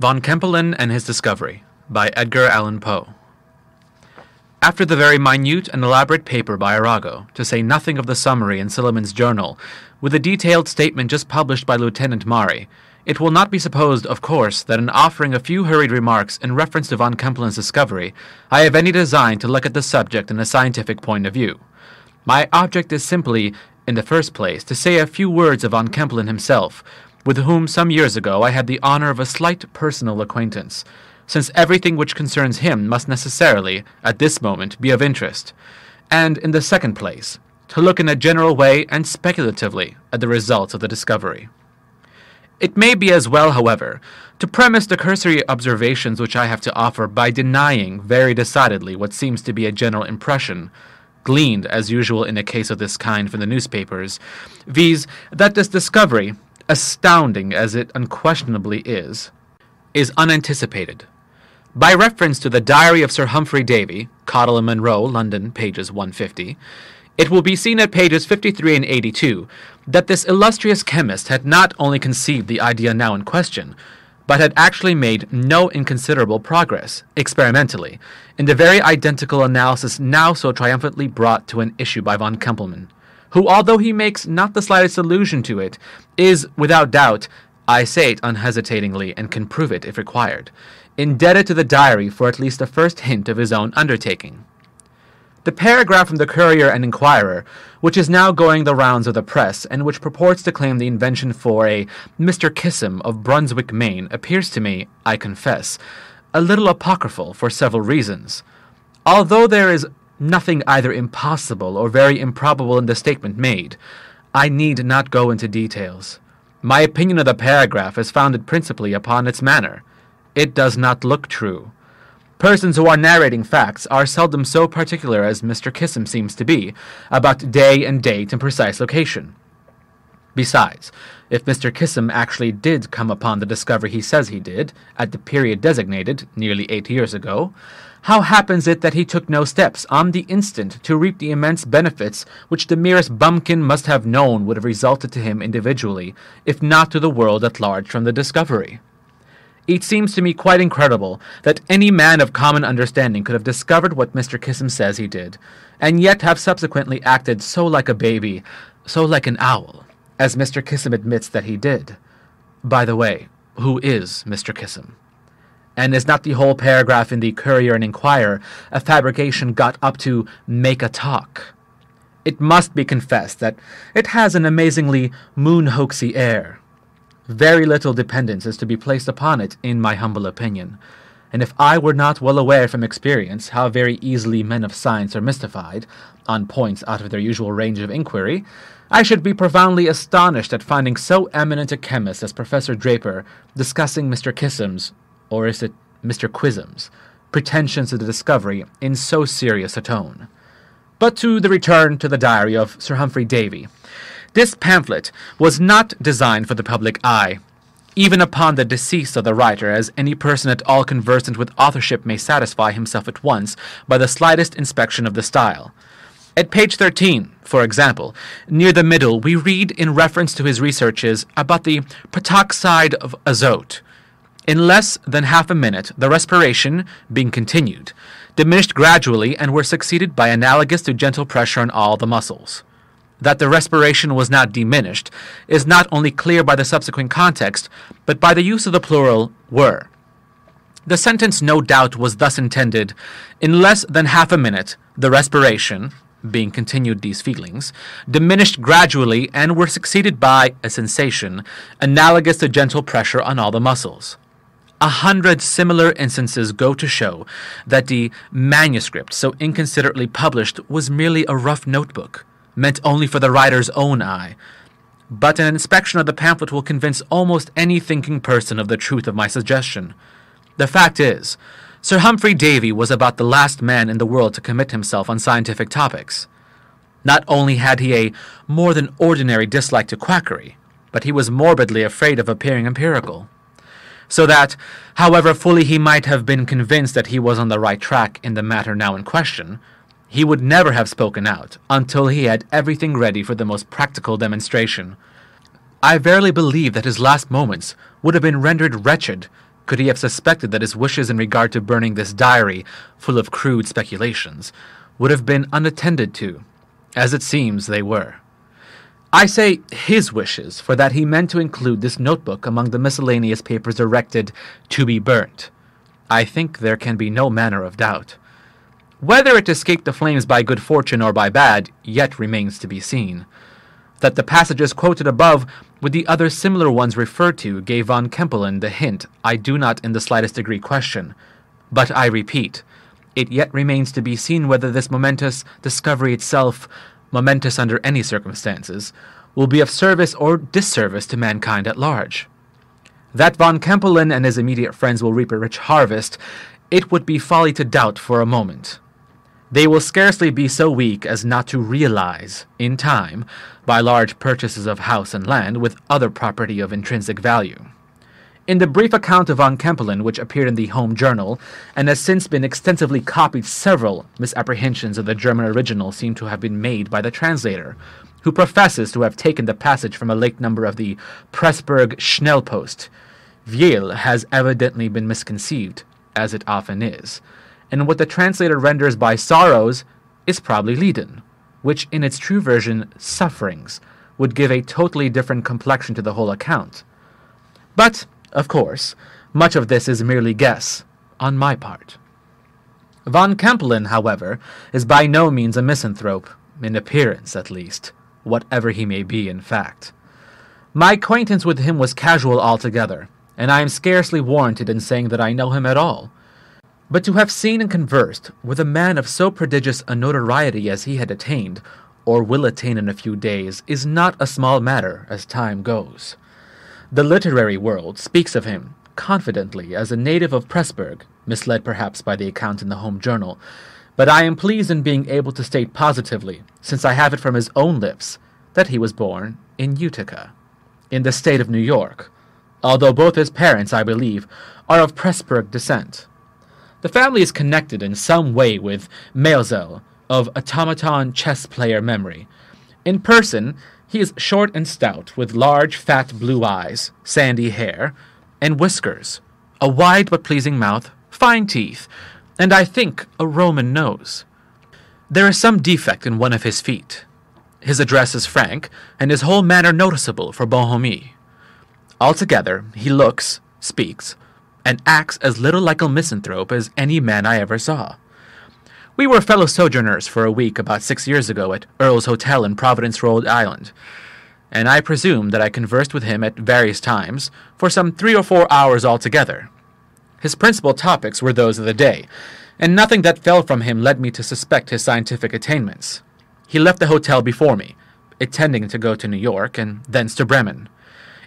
Von Kempelen and His Discovery by Edgar Allan Poe. After the very minute and elaborate paper by Arago, to say nothing of the summary in Silliman's journal, with the detailed statement just published by Lieutenant Maury, it will not be supposed, of course, that in offering a few hurried remarks in reference to von Kempelen's discovery, I have any design to look at the subject in a scientific point of view. My object is simply, in the first place, to say a few words of von Kempelen himself, with whom some years ago I had the honor of a slight personal acquaintance, since everything which concerns him must necessarily, at this moment, be of interest, and, in the second place, to look in a general way and speculatively at the results of the discovery. It may be as well, however, to premise the cursory observations which I have to offer by denying very decidedly what seems to be a general impression, gleaned as usual in a case of this kind from the newspapers, viz., that this discovery, astounding as it unquestionably is, is unanticipated. By reference to the Diary of Sir Humphrey Davy, Cottle and Munroe, London, pages 150, it will be seen at pages 53 and 82 that this illustrious chemist had not only conceived the idea now in question, but had actually made no inconsiderable progress, experimentally, in the very identical analysis now so triumphantly brought to an issue by von Kempelen, who, although he makes not the slightest allusion to it, is, without doubt, I say it unhesitatingly and can prove it if required, indebted to the diary for at least the first hint of his own undertaking. The paragraph from the Courier and Inquirer, which is now going the rounds of the press, and which purports to claim the invention for a Mr. Kissam of Brunswick, Maine, appears to me, I confess, a little apocryphal for several reasons. Although there is nothing either impossible or very improbable in the statement made, I need not go into details. My opinion of the paragraph is founded principally upon its manner. It does not look true. Persons who are narrating facts are seldom so particular as Mr. Kissam seems to be about day and date and precise location. Besides, if Mr. Kissam actually did come upon the discovery he says he did, at the period designated, nearly eight years ago, how happens it that he took no steps on the instant to reap the immense benefits which the merest bumpkin must have known would have resulted to him individually, if not to the world at large from the discovery? It seems to me quite incredible that any man of common understanding could have discovered what Mr. Kissam says he did, and yet have subsequently acted so like a baby, so like an owl, as Mr. Kissam admits that he did. By the way, who is Mr. Kissam? And is not the whole paragraph in the Courier and Inquirer a fabrication got up to make a talk? It must be confessed that it has an amazingly moon hoaxy air, very little dependence is to be placed upon it, in my humble opinion. And if I were not well aware from experience how very easily men of science are mystified, on points out of their usual range of inquiry, I should be profoundly astonished at finding so eminent a chemist as Professor Draper discussing Mr. Kissam's, or is it Mr. Quizzem's, pretensions to the discovery in so serious a tone. But to the return to the diary of Sir Humphrey Davy. This pamphlet was not designed for the public eye, even upon the decease of the writer, as any person at all conversant with authorship may satisfy himself at once by the slightest inspection of the style. At page 13, for example, near the middle, we read in reference to his researches about the protoxide of azote. In less than half a minute, the respiration, being continued, diminished gradually and were succeeded by analogous to gentle pressure on all the muscles that the respiration was not diminished is not only clear by the subsequent context, but by the use of the plural were. The sentence no doubt was thus intended in less than half a minute, the respiration, being continued these feelings, diminished gradually and were succeeded by a sensation analogous to gentle pressure on all the muscles. A hundred similar instances go to show that the manuscript so inconsiderately published was merely a rough notebook meant only for the writer's own eye. But an inspection of the pamphlet will convince almost any thinking person of the truth of my suggestion. The fact is, Sir Humphrey Davy was about the last man in the world to commit himself on scientific topics. Not only had he a more than ordinary dislike to quackery, but he was morbidly afraid of appearing empirical. So that, however fully he might have been convinced that he was on the right track in the matter now in question, he would never have spoken out until he had everything ready for the most practical demonstration. I verily believe that his last moments would have been rendered wretched could he have suspected that his wishes in regard to burning this diary, full of crude speculations, would have been unattended to, as it seems they were. I say his wishes, for that he meant to include this notebook among the miscellaneous papers erected to be burnt. I think there can be no manner of doubt. Whether it escaped the flames by good fortune or by bad, yet remains to be seen. That the passages quoted above, with the other similar ones referred to, gave von Kempelen the hint, I do not in the slightest degree question. But I repeat, it yet remains to be seen whether this momentous discovery itself, momentous under any circumstances, will be of service or disservice to mankind at large. That von Kempelen and his immediate friends will reap a rich harvest, it would be folly to doubt for a moment. They will scarcely be so weak as not to realize, in time, by large purchases of house and land with other property of intrinsic value. In the brief account of von Kempelen, which appeared in the Home Journal, and has since been extensively copied, several misapprehensions of the German original seem to have been made by the translator, who professes to have taken the passage from a late number of the Pressburg Schnellpost. Viel has evidently been misconceived, as it often is and what the translator renders by sorrows is probably Leiden, which in its true version, sufferings, would give a totally different complexion to the whole account. But, of course, much of this is merely guess, on my part. Von Kempelen, however, is by no means a misanthrope, in appearance at least, whatever he may be in fact. My acquaintance with him was casual altogether, and I am scarcely warranted in saying that I know him at all, but to have seen and conversed with a man of so prodigious a notoriety as he had attained, or will attain in a few days, is not a small matter as time goes. The literary world speaks of him confidently as a native of Pressburg, misled perhaps by the account in the home journal, but I am pleased in being able to state positively, since I have it from his own lips, that he was born in Utica, in the state of New York, although both his parents, I believe, are of Pressburg descent. The family is connected in some way with Maelzel of automaton chess player memory. In person, he is short and stout, with large, fat blue eyes, sandy hair, and whiskers, a wide but pleasing mouth, fine teeth, and I think a Roman nose. There is some defect in one of his feet. His address is frank, and his whole manner noticeable for bonhomie. Altogether, he looks, speaks, and acts as little like a misanthrope as any man I ever saw. We were fellow sojourners for a week about six years ago at Earl's Hotel in Providence, Rhode Island, and I presume that I conversed with him at various times for some three or four hours altogether. His principal topics were those of the day, and nothing that fell from him led me to suspect his scientific attainments. He left the hotel before me, intending to go to New York and thence to Bremen.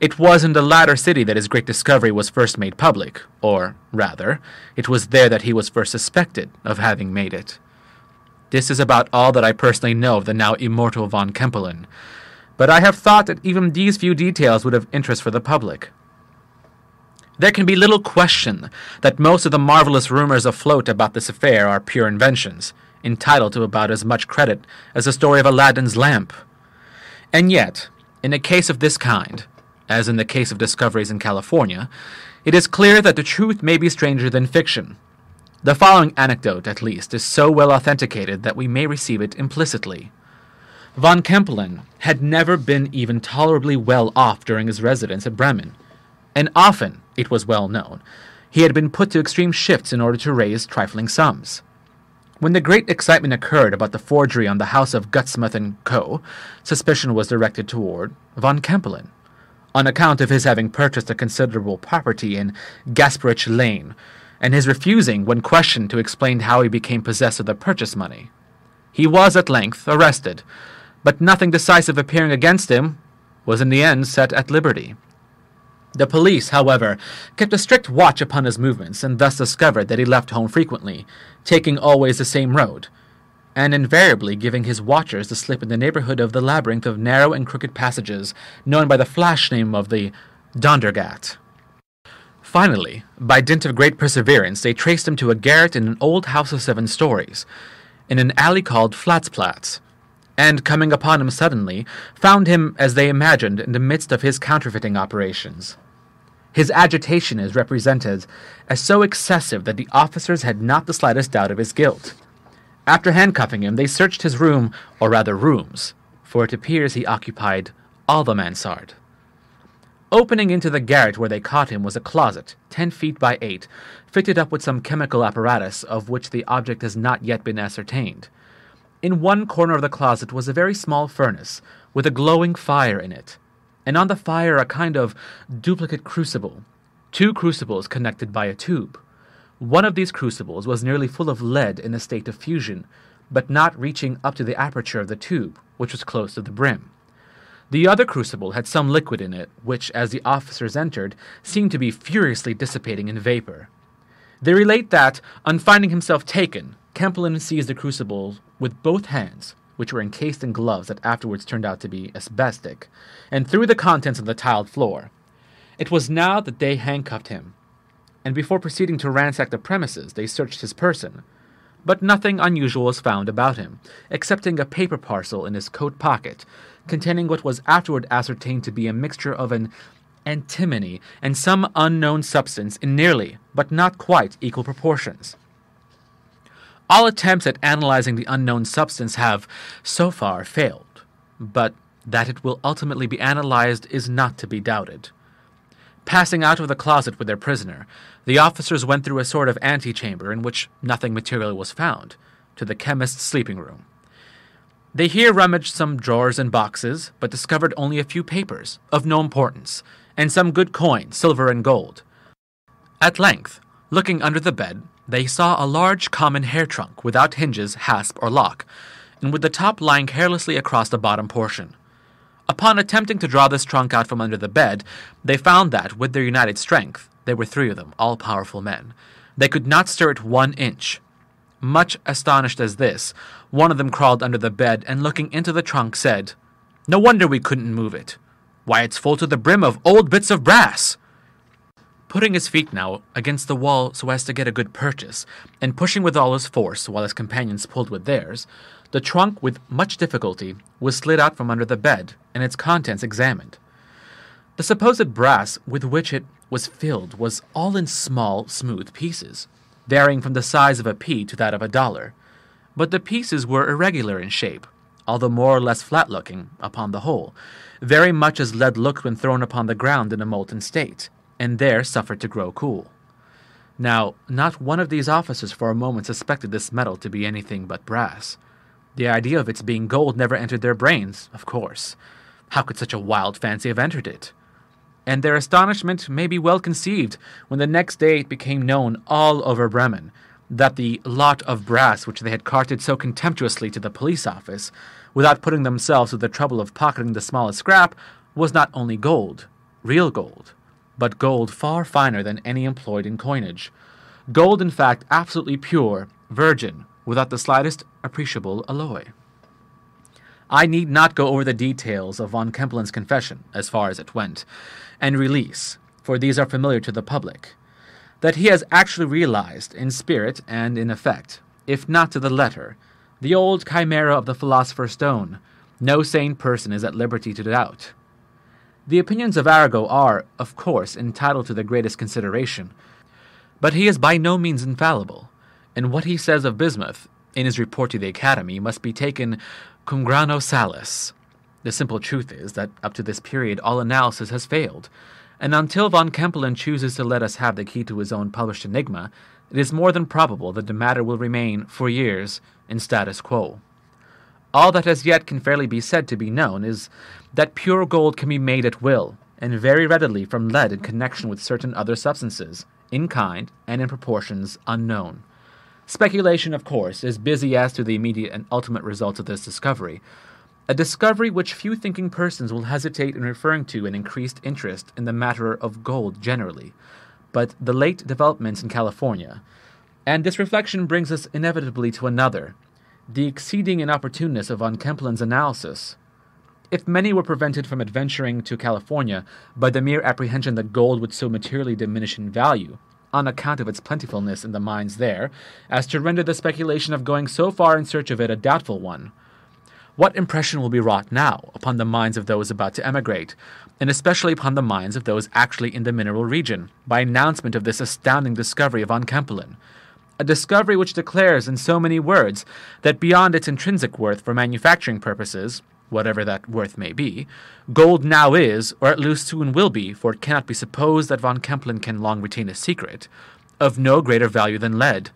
It was in the latter city that his great discovery was first made public, or, rather, it was there that he was first suspected of having made it. This is about all that I personally know of the now immortal von Kempelen, but I have thought that even these few details would have interest for the public. There can be little question that most of the marvelous rumors afloat about this affair are pure inventions, entitled to about as much credit as the story of Aladdin's lamp. And yet, in a case of this kind, as in the case of discoveries in California, it is clear that the truth may be stranger than fiction. The following anecdote, at least, is so well authenticated that we may receive it implicitly. Von Kempelen had never been even tolerably well off during his residence at Bremen, and often, it was well known, he had been put to extreme shifts in order to raise trifling sums. When the great excitement occurred about the forgery on the house of Gutsmuth and Co., suspicion was directed toward von Kempelen on account of his having purchased a considerable property in Gasperitch Lane, and his refusing, when questioned, to explain how he became possessed of the purchase money. He was at length arrested, but nothing decisive appearing against him, was in the end set at liberty. The police, however, kept a strict watch upon his movements, and thus discovered that he left home frequently, taking always the same road, and invariably giving his watchers the slip in the neighborhood of the labyrinth of narrow and crooked passages known by the flash name of the Dondergat. Finally, by dint of great perseverance, they traced him to a garret in an old house of seven stories, in an alley called Flatzplatz, and coming upon him suddenly, found him, as they imagined, in the midst of his counterfeiting operations. His agitation is represented as so excessive that the officers had not the slightest doubt of his guilt. After handcuffing him, they searched his room, or rather rooms, for it appears he occupied all the mansard. Opening into the garret where they caught him was a closet, ten feet by eight, fitted up with some chemical apparatus of which the object has not yet been ascertained. In one corner of the closet was a very small furnace, with a glowing fire in it, and on the fire a kind of duplicate crucible, two crucibles connected by a tube. One of these crucibles was nearly full of lead in a state of fusion, but not reaching up to the aperture of the tube, which was close to the brim. The other crucible had some liquid in it, which, as the officers entered, seemed to be furiously dissipating in vapor. They relate that, on finding himself taken, Kempelen seized the crucible with both hands, which were encased in gloves that afterwards turned out to be asbestic, and threw the contents on the tiled floor. It was now that they handcuffed him, and before proceeding to ransack the premises, they searched his person. But nothing unusual was found about him, excepting a paper parcel in his coat pocket, containing what was afterward ascertained to be a mixture of an antimony and some unknown substance in nearly, but not quite, equal proportions. All attempts at analyzing the unknown substance have, so far, failed, but that it will ultimately be analyzed is not to be doubted. Passing out of the closet with their prisoner, the officers went through a sort of antechamber in which nothing material was found, to the chemist's sleeping room. They here rummaged some drawers and boxes, but discovered only a few papers, of no importance, and some good coin, silver and gold. At length, looking under the bed, they saw a large common hair trunk without hinges, hasp, or lock, and with the top lying carelessly across the bottom portion. Upon attempting to draw this trunk out from under the bed, they found that, with their united strength, there were three of them, all powerful men, they could not stir it one inch. Much astonished as this, one of them crawled under the bed and looking into the trunk said, No wonder we couldn't move it. Why, it's full to the brim of old bits of brass. Putting his feet now against the wall so as to get a good purchase, and pushing with all his force while his companions pulled with theirs, the trunk, with much difficulty, was slid out from under the bed and its contents examined. The supposed brass with which it was filled was all in small, smooth pieces varying from the size of a pea to that of a dollar, but the pieces were irregular in shape, although more or less flat looking upon the whole, very much as lead looked when thrown upon the ground in a molten state, and there suffered to grow cool. Now, not one of these officers for a moment suspected this metal to be anything but brass. The idea of its being gold never entered their brains, of course. How could such a wild fancy have entered it? and their astonishment may be well conceived when the next day it became known all over Bremen that the lot of brass which they had carted so contemptuously to the police office, without putting themselves to the trouble of pocketing the smallest scrap, was not only gold, real gold, but gold far finer than any employed in coinage. Gold, in fact, absolutely pure, virgin, without the slightest appreciable alloy. I need not go over the details of von Kempelen's confession, as far as it went, and release, for these are familiar to the public. That he has actually realized, in spirit and in effect, if not to the letter, the old chimera of the philosopher's stone, no sane person is at liberty to doubt. The opinions of Arago are, of course, entitled to the greatest consideration, but he is by no means infallible, and what he says of bismuth, in his report to the Academy, must be taken cum grano salis. The simple truth is that up to this period all analysis has failed, and until von Kempelen chooses to let us have the key to his own published enigma, it is more than probable that the matter will remain, for years, in status quo. All that as yet can fairly be said to be known is that pure gold can be made at will, and very readily from lead in connection with certain other substances, in kind and in proportions unknown. Speculation, of course, is busy as to the immediate and ultimate results of this discovery, a discovery which few thinking persons will hesitate in referring to an increased interest in the matter of gold generally, but the late developments in California. And this reflection brings us inevitably to another the exceeding inopportuneness of von Kempelen's analysis. If many were prevented from adventuring to California by the mere apprehension that gold would so materially diminish in value, on account of its plentifulness in the mines there, as to render the speculation of going so far in search of it a doubtful one. What impression will be wrought now upon the minds of those about to emigrate, and especially upon the minds of those actually in the mineral region, by announcement of this astounding discovery of Von Kempelen. A discovery which declares in so many words that beyond its intrinsic worth for manufacturing purposes, whatever that worth may be, gold now is, or at least soon will be, for it cannot be supposed that von Kempelen can long retain a secret, of no greater value than lead,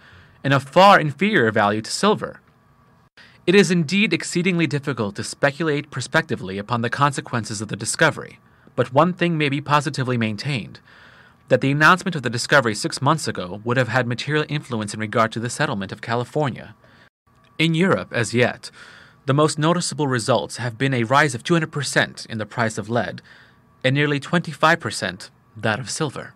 and of far inferior value to silver. It is indeed exceedingly difficult to speculate prospectively upon the consequences of the discovery, but one thing may be positively maintained that the announcement of the discovery six months ago would have had material influence in regard to the settlement of California. In Europe, as yet, the most noticeable results have been a rise of 200% in the price of lead and nearly 25% that of silver.